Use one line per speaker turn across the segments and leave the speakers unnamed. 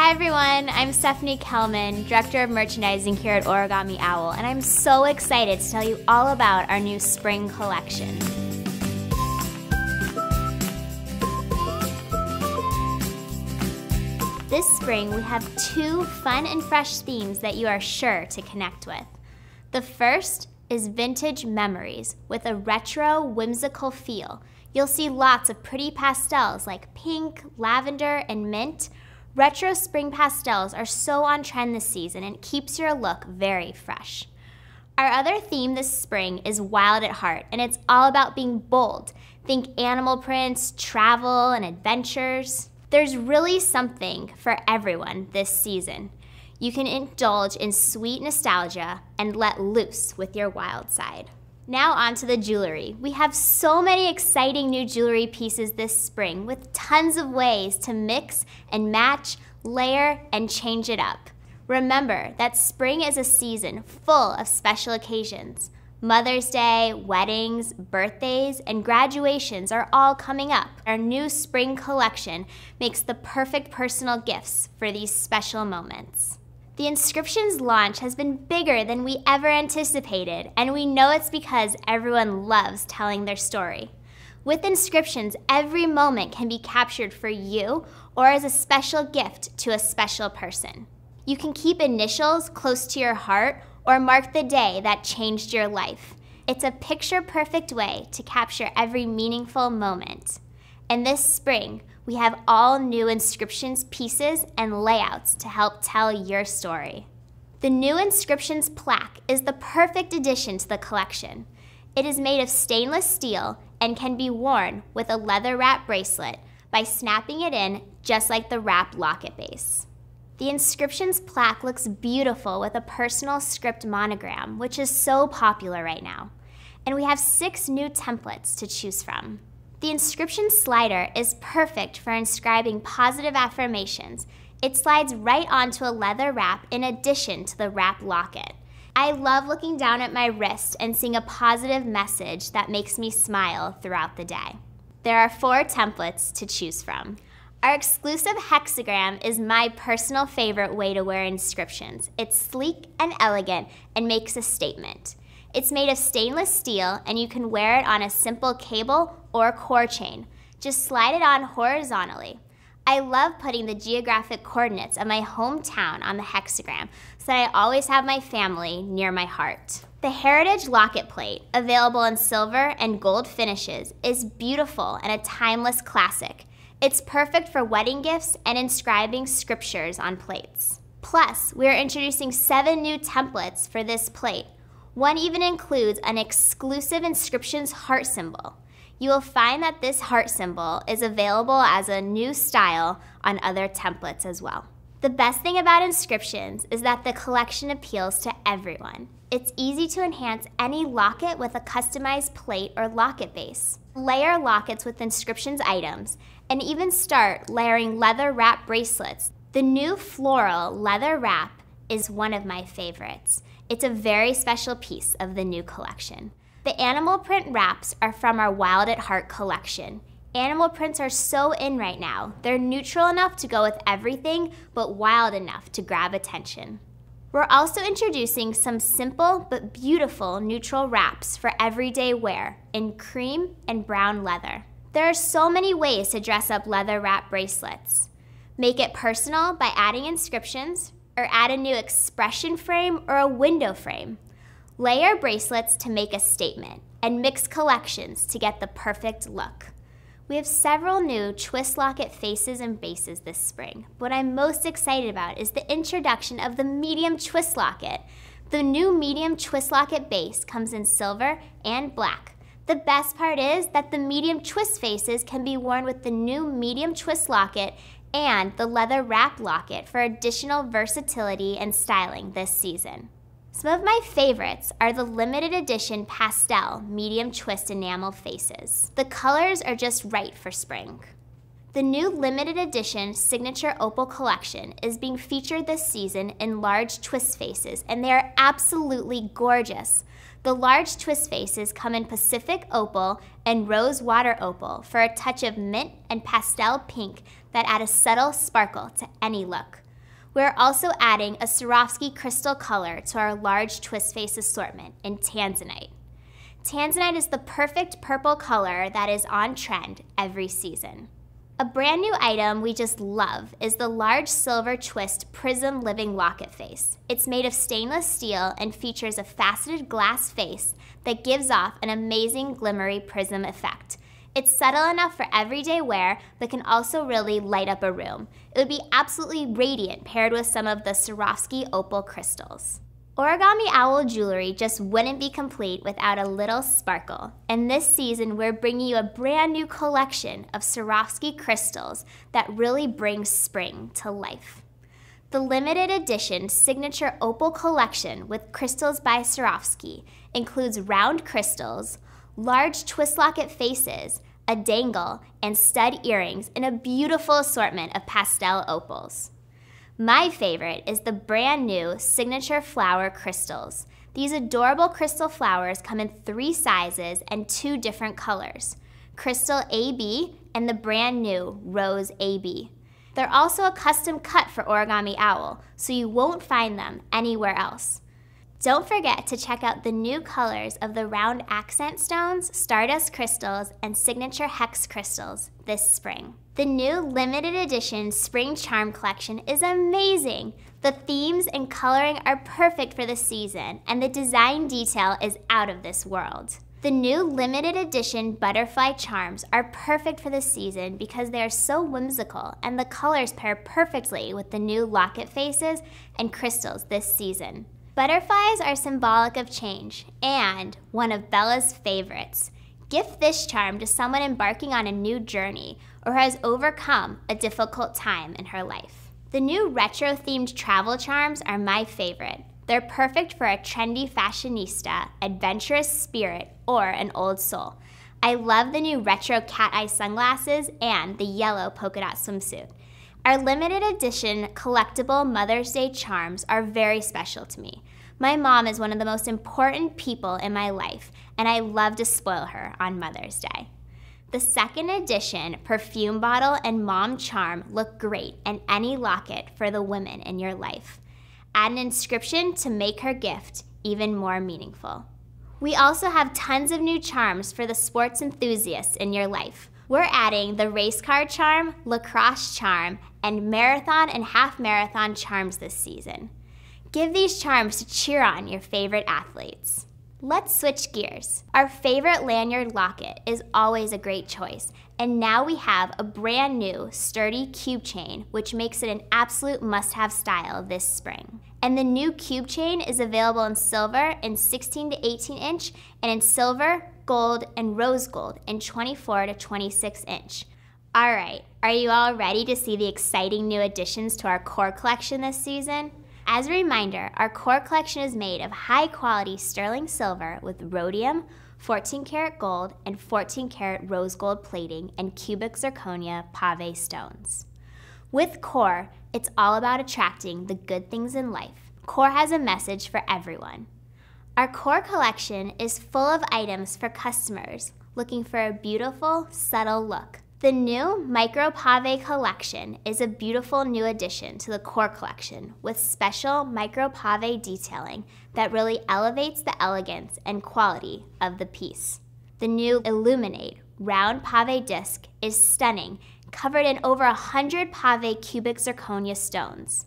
Hi everyone, I'm Stephanie Kelman, Director of Merchandising here at Origami Owl, and I'm so excited to tell you all about our new spring collection. This spring, we have two fun and fresh themes that you are sure to connect with. The first is vintage memories with a retro, whimsical feel. You'll see lots of pretty pastels like pink, lavender, and mint Retro spring pastels are so on trend this season and keeps your look very fresh. Our other theme this spring is Wild at Heart, and it's all about being bold. Think animal prints, travel, and adventures. There's really something for everyone this season. You can indulge in sweet nostalgia and let loose with your wild side. Now on to the jewelry. We have so many exciting new jewelry pieces this spring with tons of ways to mix and match, layer, and change it up. Remember that spring is a season full of special occasions. Mother's Day, weddings, birthdays, and graduations are all coming up. Our new spring collection makes the perfect personal gifts for these special moments. The inscriptions launch has been bigger than we ever anticipated, and we know it's because everyone loves telling their story. With inscriptions, every moment can be captured for you or as a special gift to a special person. You can keep initials close to your heart or mark the day that changed your life. It's a picture perfect way to capture every meaningful moment. And this spring, we have all new inscriptions pieces and layouts to help tell your story. The new inscriptions plaque is the perfect addition to the collection. It is made of stainless steel and can be worn with a leather wrap bracelet by snapping it in just like the wrap locket base. The inscriptions plaque looks beautiful with a personal script monogram, which is so popular right now. And we have six new templates to choose from. The inscription slider is perfect for inscribing positive affirmations. It slides right onto a leather wrap in addition to the wrap locket. I love looking down at my wrist and seeing a positive message that makes me smile throughout the day. There are four templates to choose from. Our exclusive hexagram is my personal favorite way to wear inscriptions. It's sleek and elegant and makes a statement. It's made of stainless steel and you can wear it on a simple cable or core chain. Just slide it on horizontally. I love putting the geographic coordinates of my hometown on the hexagram so that I always have my family near my heart. The Heritage Locket Plate, available in silver and gold finishes, is beautiful and a timeless classic. It's perfect for wedding gifts and inscribing scriptures on plates. Plus, we are introducing seven new templates for this plate, one even includes an exclusive inscriptions heart symbol. You will find that this heart symbol is available as a new style on other templates as well. The best thing about inscriptions is that the collection appeals to everyone. It's easy to enhance any locket with a customized plate or locket base. Layer lockets with inscriptions items, and even start layering leather wrap bracelets. The new floral leather wrap is one of my favorites. It's a very special piece of the new collection. The animal print wraps are from our Wild at Heart collection. Animal prints are so in right now. They're neutral enough to go with everything, but wild enough to grab attention. We're also introducing some simple but beautiful neutral wraps for everyday wear in cream and brown leather. There are so many ways to dress up leather wrap bracelets. Make it personal by adding inscriptions, or add a new expression frame or a window frame. Layer bracelets to make a statement, and mix collections to get the perfect look. We have several new twist locket faces and bases this spring. What I'm most excited about is the introduction of the medium twist locket. The new medium twist locket base comes in silver and black. The best part is that the medium twist faces can be worn with the new medium twist locket and the leather wrap locket for additional versatility and styling this season. Some of my favorites are the limited edition pastel medium twist enamel faces. The colors are just right for spring. The new limited edition signature opal collection is being featured this season in large twist faces and they are absolutely gorgeous. The large twist faces come in Pacific opal and rose water opal for a touch of mint and pastel pink that add a subtle sparkle to any look. We're also adding a Swarovski crystal color to our large twist face assortment in Tanzanite. Tanzanite is the perfect purple color that is on trend every season. A brand new item we just love is the large silver twist prism living locket face. It's made of stainless steel and features a faceted glass face that gives off an amazing glimmery prism effect. It's subtle enough for everyday wear, but can also really light up a room. It would be absolutely radiant paired with some of the Swarovski opal crystals. Origami Owl jewelry just wouldn't be complete without a little sparkle. And this season, we're bringing you a brand new collection of Swarovski crystals that really brings spring to life. The limited edition signature opal collection with crystals by Swarovski includes round crystals, large twist locket faces, a dangle, and stud earrings in a beautiful assortment of pastel opals. My favorite is the brand new Signature Flower Crystals. These adorable crystal flowers come in three sizes and two different colors Crystal AB and the brand new Rose AB. They're also a custom cut for Origami Owl, so you won't find them anywhere else. Don't forget to check out the new colors of the round accent stones, stardust crystals, and signature hex crystals this spring. The new limited edition spring charm collection is amazing. The themes and coloring are perfect for the season, and the design detail is out of this world. The new limited edition butterfly charms are perfect for the season because they are so whimsical and the colors pair perfectly with the new locket faces and crystals this season. Butterflies are symbolic of change and one of Bella's favorites. Gift this charm to someone embarking on a new journey or has overcome a difficult time in her life. The new retro themed travel charms are my favorite. They're perfect for a trendy fashionista, adventurous spirit, or an old soul. I love the new retro cat eye sunglasses and the yellow polka dot swimsuit. Our limited edition collectible Mother's Day charms are very special to me. My mom is one of the most important people in my life, and I love to spoil her on Mother's Day. The second edition perfume bottle and mom charm look great in any locket for the women in your life. Add an inscription to make her gift even more meaningful. We also have tons of new charms for the sports enthusiasts in your life. We're adding the race car charm, lacrosse charm, and marathon and half marathon charms this season. Give these charms to cheer on your favorite athletes. Let's switch gears. Our favorite lanyard locket is always a great choice, and now we have a brand new sturdy cube chain, which makes it an absolute must have style this spring. And the new cube chain is available in silver in 16 to 18 inch and in silver, gold, and rose gold in 24 to 26 inch. All right, are you all ready to see the exciting new additions to our core collection this season? As a reminder, our core collection is made of high quality sterling silver with rhodium, 14 karat gold, and 14 karat rose gold plating and cubic zirconia pave stones. With Core, it's all about attracting the good things in life. Core has a message for everyone. Our Core collection is full of items for customers looking for a beautiful, subtle look. The new Micro Pave collection is a beautiful new addition to the core collection with special micro pave detailing that really elevates the elegance and quality of the piece. The new Illuminate round pave disc is stunning, covered in over 100 pave cubic zirconia stones.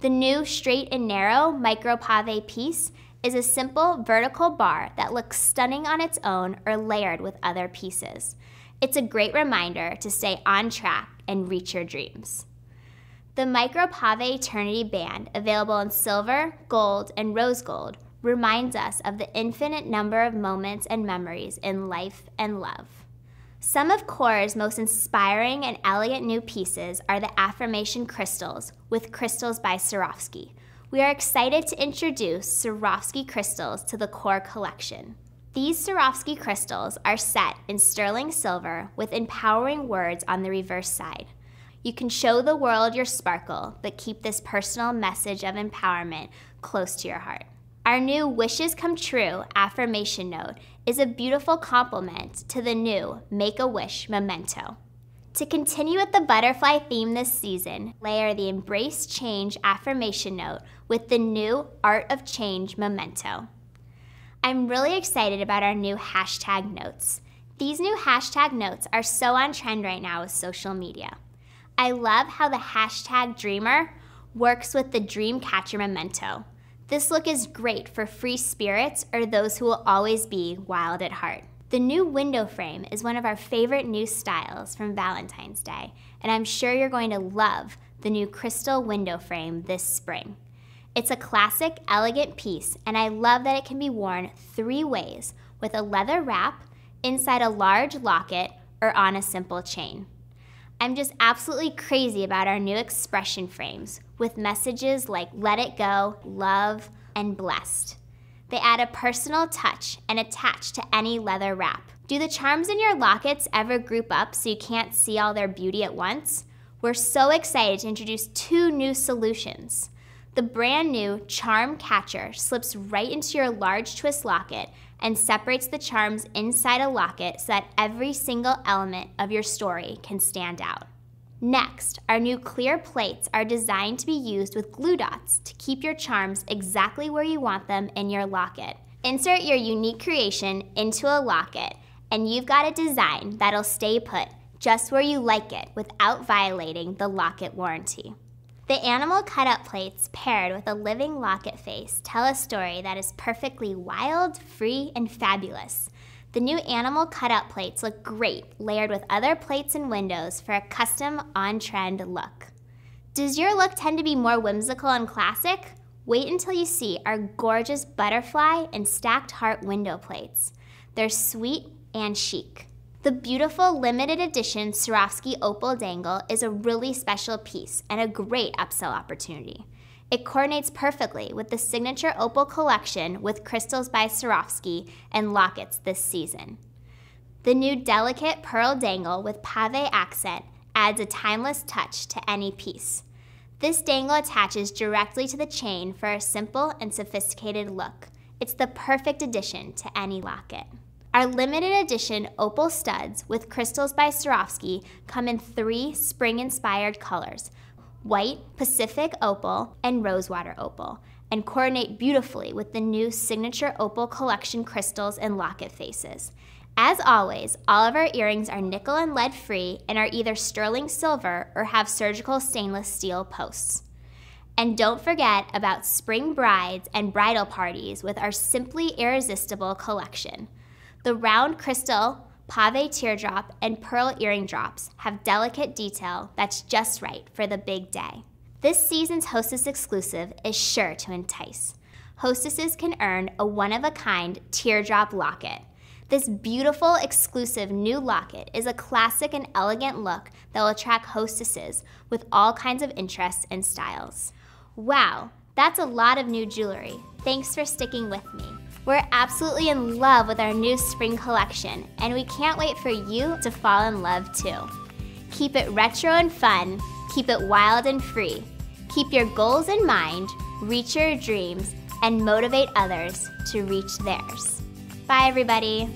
The new straight and narrow micro pave piece is a simple vertical bar that looks stunning on its own or layered with other pieces. It's a great reminder to stay on track and reach your dreams. The Micro Pave Eternity Band, available in silver, gold, and rose gold, reminds us of the infinite number of moments and memories in life and love. Some of Core's most inspiring and elegant new pieces are the Affirmation Crystals with Crystals by Swarovski. We are excited to introduce Swarovski crystals to the Core collection. These Swarovski crystals are set in sterling silver with empowering words on the reverse side. You can show the world your sparkle, but keep this personal message of empowerment close to your heart. Our new Wishes Come True affirmation note is a beautiful complement to the new Make a Wish memento. To continue with the butterfly theme this season, layer the Embrace Change affirmation note with the new Art of Change memento. I'm really excited about our new hashtag notes. These new hashtag notes are so on trend right now with social media. I love how the hashtag dreamer works with the Dreamcatcher memento. This look is great for free spirits or those who will always be wild at heart. The new window frame is one of our favorite new styles from Valentine's Day, and I'm sure you're going to love the new crystal window frame this spring. It's a classic, elegant piece, and I love that it can be worn three ways with a leather wrap, inside a large locket, or on a simple chain. I'm just absolutely crazy about our new expression frames with messages like let it go, love, and blessed. They add a personal touch and attach to any leather wrap. Do the charms in your lockets ever group up so you can't see all their beauty at once? We're so excited to introduce two new solutions. The brand new Charm Catcher slips right into your large twist locket and separates the charms inside a locket so that every single element of your story can stand out. Next, our new clear plates are designed to be used with glue dots to keep your charms exactly where you want them in your locket. Insert your unique creation into a locket, and you've got a design that'll stay put just where you like it without violating the locket warranty. The animal cutout plates paired with a living locket face tell a story that is perfectly wild, free, and fabulous. The new animal cutout plates look great layered with other plates and windows for a custom on-trend look. Does your look tend to be more whimsical and classic? Wait until you see our gorgeous butterfly and stacked heart window plates. They're sweet and chic. The beautiful limited edition Swarovski opal dangle is a really special piece and a great upsell opportunity. It coordinates perfectly with the signature opal collection with crystals by Swarovski and lockets this season. The new delicate pearl dangle with pave accent adds a timeless touch to any piece. This dangle attaches directly to the chain for a simple and sophisticated look. It's the perfect addition to any locket. Our limited edition opal studs with crystals by Swarovski come in three spring-inspired colors, white, Pacific opal, and rosewater opal, and coordinate beautifully with the new signature opal collection crystals and locket faces. As always, all of our earrings are nickel and lead free and are either sterling silver or have surgical stainless steel posts. And don't forget about spring brides and bridal parties with our Simply Irresistible collection. The round crystal, pave teardrop, and pearl earring drops have delicate detail that's just right for the big day. This season's Hostess exclusive is sure to entice. Hostesses can earn a one-of-a-kind teardrop locket. This beautiful, exclusive new locket is a classic and elegant look that will attract hostesses with all kinds of interests and styles. Wow, that's a lot of new jewelry. Thanks for sticking with me. We're absolutely in love with our new spring collection, and we can't wait for you to fall in love too. Keep it retro and fun, keep it wild and free. Keep your goals in mind, reach your dreams, and motivate others to reach theirs. Bye, everybody.